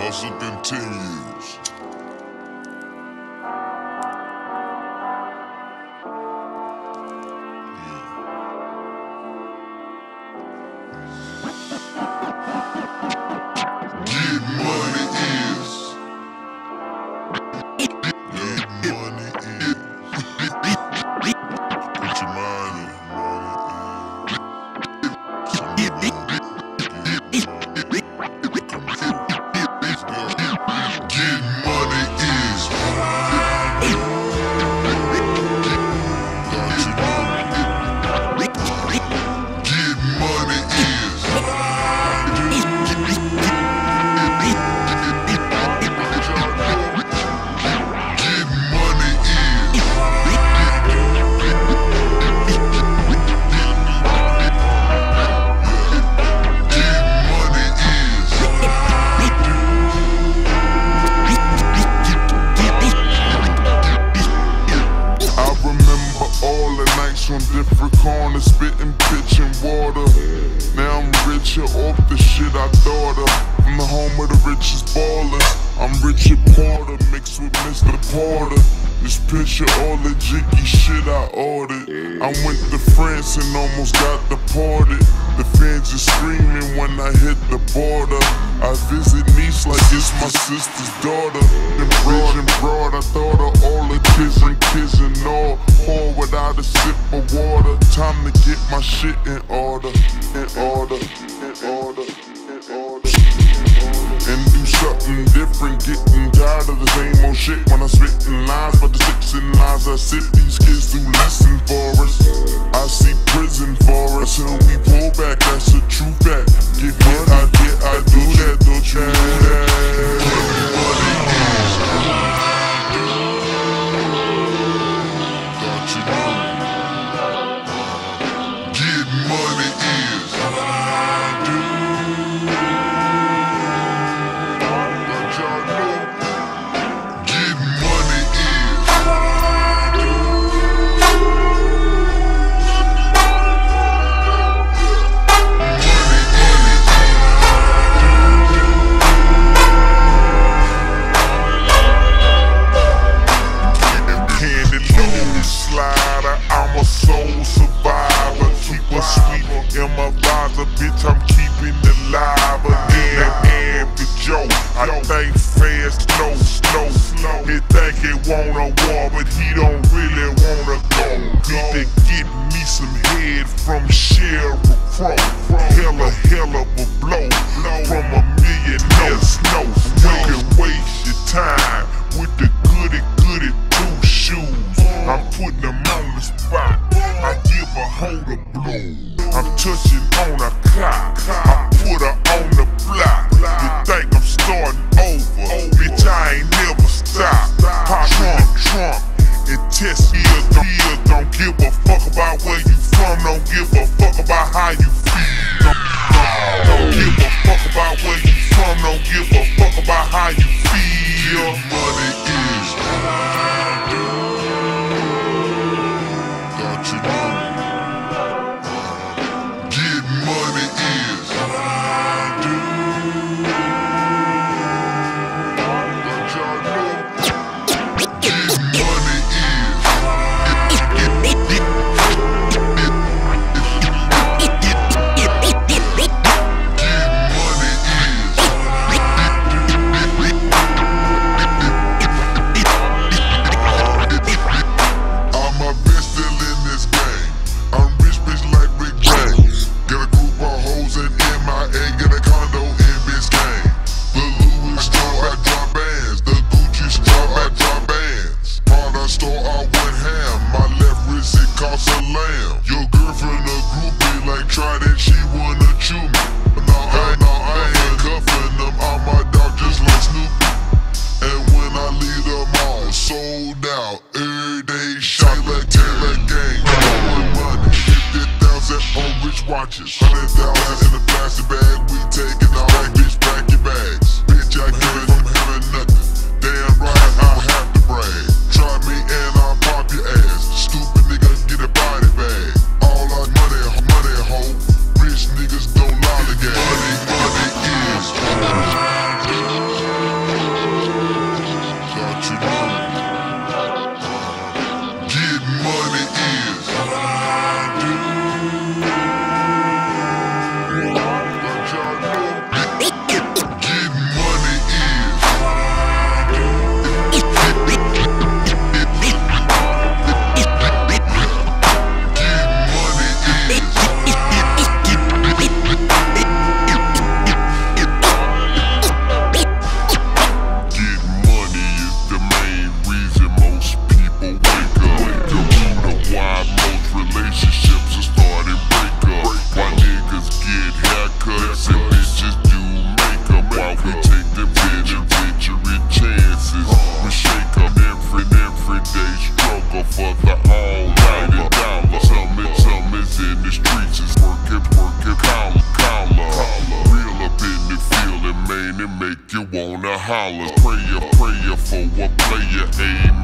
hustle continues. Off the shit I thought of. From the home of the richest ballers. I'm Richard Porter mixed with Mr. Porter. This picture all the jiggy shit I ordered. I went to France and almost got deported. The fans are screaming when I hit the border. I visit Nice like it's my sister's daughter. And broad and broad, I thought of all the kids and kids and all. Pour without a of water. Time to get my shit in order. In order. In order. In order. And do something different, getting tired of the same old shit when I'm spitting lines. But the six and lines I sip, visor, bitch. I'm keeping it live. Again, average Joe. I don't think fast, slow, slow, slow. He think he want a war, but he don't really wanna go. Need to get me some head from Sheryl Crow. Hella, hella of a blow from a millionaire snow. Can waste your time with the goody goody two shoes. I'm putting them on the spot. I give a hoe the blow. I'm touching And test years, don't, give a fuck about where you from. Don't give a fuck about how you feel. Don't, don't give a fuck about where you from. Don't give a fuck about how you feel. Lamb. Your girlfriend a groupie like Trident, she wanna chew me. No, I, no, I ain't cuffing them, I'm my dog just like Snoopy. And when I leave them all sold out, every day shot like Taylor gang. More money, 50,000 on rich watches, 100,000 in a plastic bag. We all out and dollar. Some some is in the streets, is working, working, collar, collar. Real up in the feeling, man, it make you wanna holler. Prayer, prayer for a player, amen.